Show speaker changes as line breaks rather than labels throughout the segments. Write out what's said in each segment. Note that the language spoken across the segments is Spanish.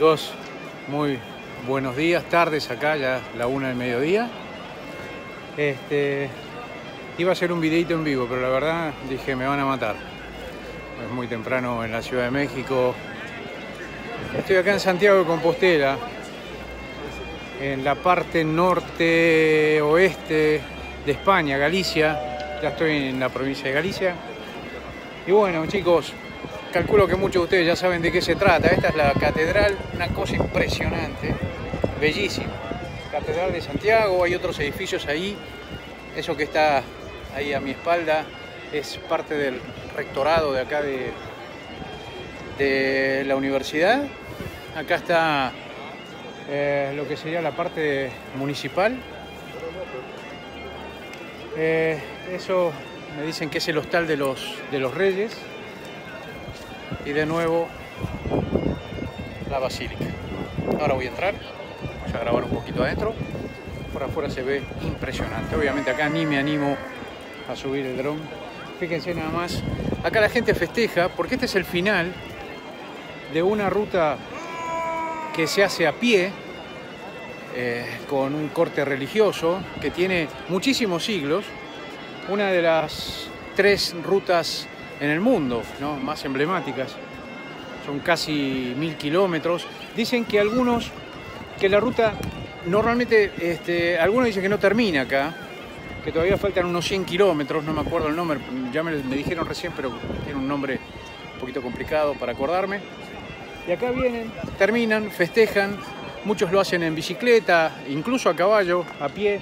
chicos? Muy buenos días, tardes acá, ya la una del mediodía. Este, iba a hacer un videito en vivo, pero la verdad dije me van a matar. Es muy temprano en la Ciudad de México. Estoy acá en Santiago de Compostela, en la parte norte oeste de España, Galicia. Ya estoy en la provincia de Galicia. Y bueno, chicos, calculo que muchos de ustedes ya saben de qué se trata. Esta es la catedral, una cosa impresionante, bellísima. Catedral de Santiago, hay otros edificios ahí. Eso que está ahí a mi espalda es parte del rectorado de acá de, de la universidad. Acá está eh, lo que sería la parte municipal. Eh, eso me dicen que es el hostal de los, de los reyes. Y de nuevo la basílica. Ahora voy a entrar, voy a grabar un poquito adentro. Por afuera se ve impresionante. Obviamente acá ni me animo a subir el dron. Fíjense nada más. Acá la gente festeja porque este es el final de una ruta que se hace a pie eh, con un corte religioso que tiene muchísimos siglos. Una de las tres rutas en el mundo ¿no? más emblemáticas. Son casi mil kilómetros. Dicen que algunos, que la ruta normalmente, este, algunos dicen que no termina acá, que todavía faltan unos 100 kilómetros, no me acuerdo el nombre, ya me, dijeron recién, pero tiene un nombre un poquito complicado para acordarme. Y acá vienen, terminan, festejan, muchos lo hacen en bicicleta, incluso a caballo, a pie.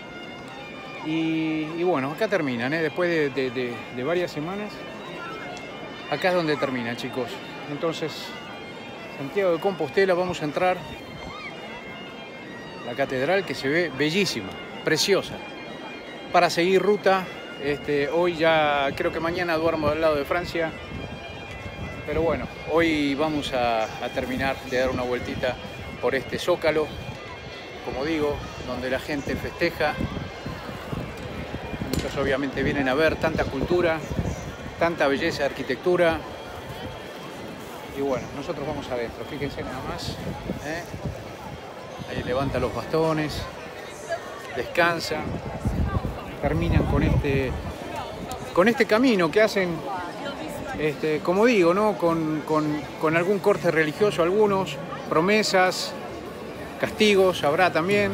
Y, bueno, acá terminan, ¿eh? después de, de, de, de varias semanas, acá es donde termina, chicos. Entonces, Santiago de Compostela, vamos a entrar. La catedral que se ve bellísima, preciosa. Para seguir ruta, este, hoy ya creo que mañana duermo del lado de Francia. Pero bueno, hoy vamos a, a terminar de dar una vueltita por este zócalo, como digo, donde la gente festeja. Muchos obviamente vienen a ver tanta cultura, tanta belleza de arquitectura. Y bueno, nosotros vamos adentro, fíjense nada más. ¿eh? Ahí levanta los bastones, descansa, terminan con este, con este camino que hacen, este, como digo, ¿no? con, con, con algún corte religioso algunos, promesas, castigos, habrá también.